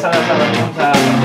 salas a la punta.